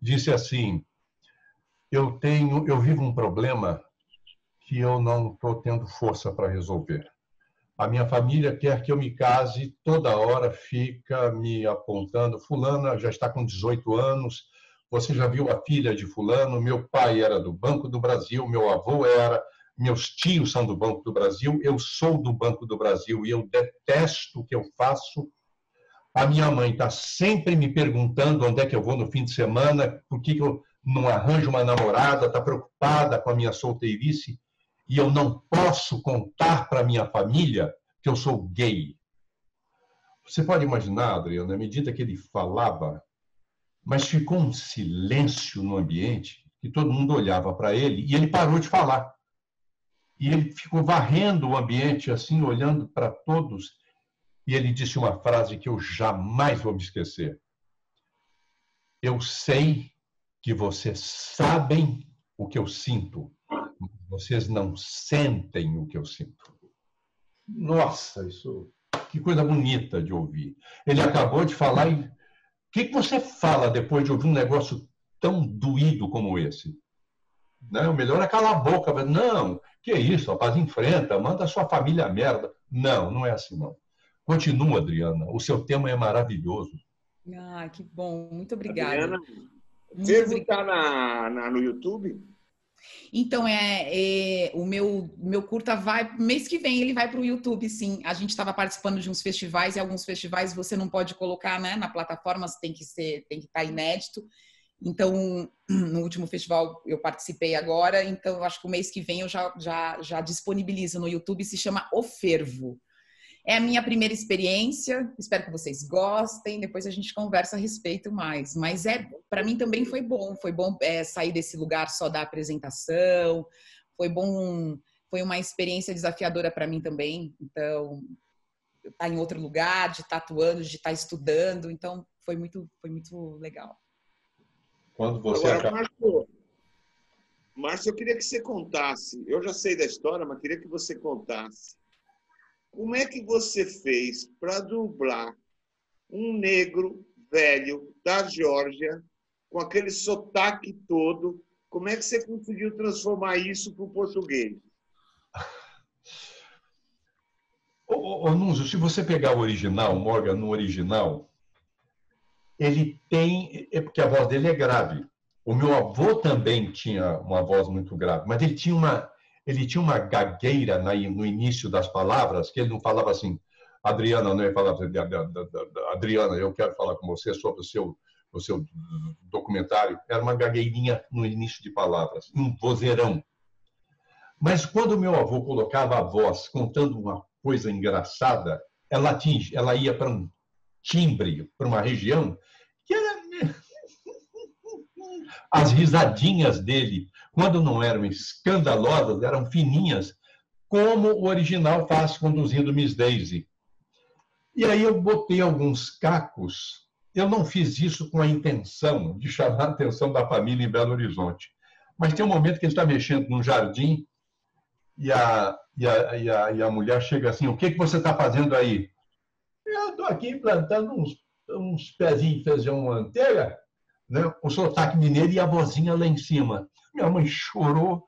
disse assim: eu tenho, eu vivo um problema que eu não estou tendo força para resolver. A minha família quer que eu me case, toda hora fica me apontando. Fulana já está com 18 anos. Você já viu a filha de Fulano? Meu pai era do Banco do Brasil, meu avô era, meus tios são do Banco do Brasil, eu sou do Banco do Brasil e eu detesto o que eu faço a minha mãe está sempre me perguntando onde é que eu vou no fim de semana, por que, eu não arranjo uma namorada, está preocupada com a minha solteirice, e eu não posso contar para minha família que eu sou gay. Você pode imaginar, Adriana, à medida que ele falava, mas ficou um silêncio no ambiente, que todo mundo olhava para ele, e ele parou de falar. E ele ficou varrendo o ambiente, assim, olhando para todos, e ele disse uma frase que eu jamais vou me esquecer. Eu sei que vocês sabem o que eu sinto, vocês não sentem o que eu sinto. Nossa, isso que coisa bonita de ouvir. Ele acabou de falar e o que, que você fala depois de ouvir um negócio tão doído como esse? Não, o melhor é calar a boca. Não, que isso, rapaz, enfrenta, manda a sua família a merda. Não, não é assim não. Continua, Adriana. O seu tema é maravilhoso. Ah, que bom. Muito obrigada. Adriana, Muito está na, na, no YouTube? Então, é, é, o meu, meu curta vai. Mês que vem ele vai para o YouTube, sim. A gente estava participando de uns festivais e alguns festivais você não pode colocar né, na plataforma, tem que ser, tem que estar tá inédito. Então, no último festival eu participei agora, então acho que o mês que vem eu já, já, já disponibilizo no YouTube, se chama O Fervo. É a minha primeira experiência, espero que vocês gostem, depois a gente conversa a respeito mais. Mas é para mim também foi bom, foi bom é, sair desse lugar só da apresentação, foi bom, foi uma experiência desafiadora para mim também. Então, estar tá em outro lugar, de estar tá atuando, de estar tá estudando, então foi muito, foi muito legal. Quando você Agora, acaba... Márcio, Márcio, eu queria que você contasse. Eu já sei da história, mas queria que você contasse como é que você fez para dublar um negro velho da Geórgia, com aquele sotaque todo? Como é que você conseguiu transformar isso para o português? Ô, ô, se você pegar o original, Morgan, no original, ele tem. É porque a voz dele é grave. O meu avô também tinha uma voz muito grave, mas ele tinha uma, ele tinha uma gagueira no início das palavras, que ele não falava assim, Adriana, não ia falar assim, Adriana, eu quero falar com você sobre o seu, o seu documentário. Era uma gagueirinha no início de palavras, um vozeirão. Mas quando meu avô colocava a voz contando uma coisa engraçada, ela, atinge, ela ia para um timbre, para uma região as risadinhas dele, quando não eram escandalosas, eram fininhas, como o original faz conduzindo Miss Daisy. E aí eu botei alguns cacos. Eu não fiz isso com a intenção de chamar a atenção da família em Belo Horizonte. Mas tem um momento que ele está mexendo num jardim e a, e a, e a, e a mulher chega assim: O que, que você está fazendo aí? Eu estou aqui plantando uns, uns pezinhos de feijão manteiga né? o sotaque mineiro e a vozinha lá em cima. Minha mãe chorou.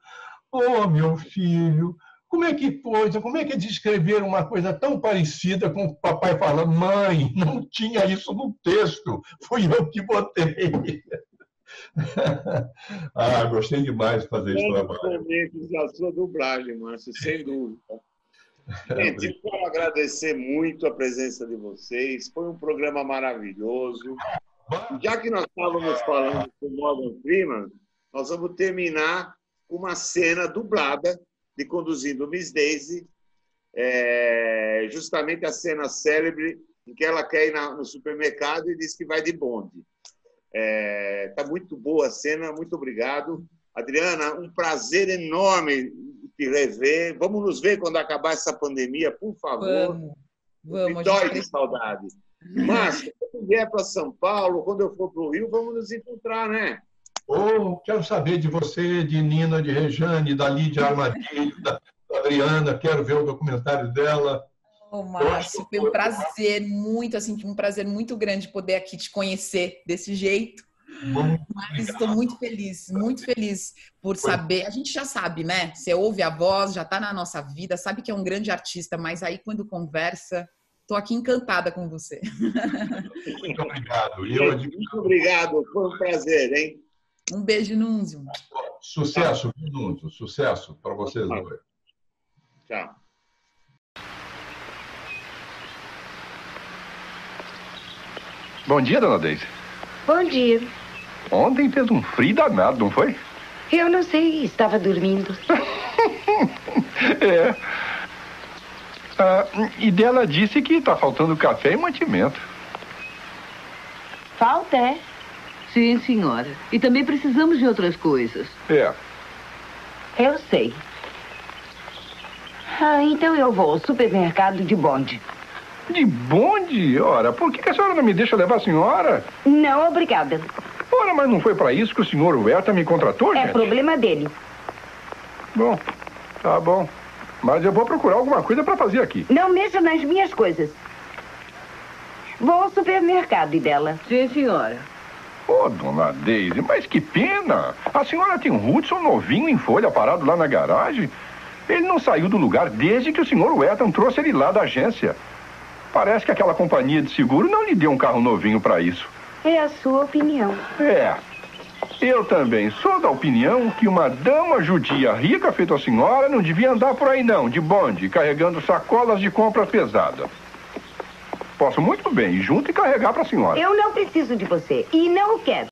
Oh, meu filho, como é que pode? Como é que descrever uma coisa tão parecida com o papai falando, mãe, não tinha isso no texto, fui eu que botei. ah, gostei demais de fazer esse trabalho. da sua dublagem, Márcio, sem dúvida. Gente, quero agradecer muito a presença de vocês. Foi um programa maravilhoso. Já que nós estávamos falando com Morgan Freeman, nós vamos terminar com uma cena dublada de Conduzindo Miss Daisy, é, justamente a cena célebre em que ela quer ir no supermercado e diz que vai de bonde. Está é, tá muito boa a cena, muito obrigado. Adriana, um prazer enorme te rever. Vamos nos ver quando acabar essa pandemia, por favor. Vamos, vamos. Me dói de saudade. Mas, quando vier para São Paulo, quando eu for para o Rio, vamos nos encontrar, né? Oh, quero saber de você, de Nina, de Rejane, da Lídia Armadilho, da Adriana, quero ver o documentário dela. Ô, Márcio, foi um prazer muito, assim, um prazer muito grande poder aqui te conhecer desse jeito. Muito Mas estou muito feliz, muito feliz por saber. A gente já sabe, né? Você ouve a voz, já está na nossa vida, sabe que é um grande artista, mas aí quando conversa, Estou aqui encantada com você. Muito obrigado. Eu Muito obrigado, foi um prazer, hein? Um beijo, Núnzio. Sucesso, Núnzio? Sucesso para vocês dois. Tchau. Bom dia, dona Deise. Bom dia. Ontem fez um frio danado, não foi? Eu não sei, estava dormindo. é. Ah, e dela disse que está faltando café e mantimento. Falta, é? Sim, senhora. E também precisamos de outras coisas. É. Eu sei. Ah, então eu vou ao supermercado de bonde. De bonde? Ora, por que a senhora não me deixa levar a senhora? Não, obrigada. Ora, mas não foi para isso que o senhor Huerta me contratou, É gente? problema dele. Bom, tá bom. Mas eu vou procurar alguma coisa para fazer aqui. Não mexa nas minhas coisas. Vou ao supermercado e dela. Sim, senhora. Ô, dona Daisy, mas que pena. A senhora tem um Hudson novinho em folha parado lá na garagem. Ele não saiu do lugar desde que o senhor Wetton trouxe ele lá da agência. Parece que aquela companhia de seguro não lhe deu um carro novinho para isso. É a sua opinião. É. Eu também sou da opinião que uma dama judia rica feita a senhora não devia andar por aí não, de bonde, carregando sacolas de compra pesada. Posso muito bem ir junto e carregar para a senhora. Eu não preciso de você e não quero.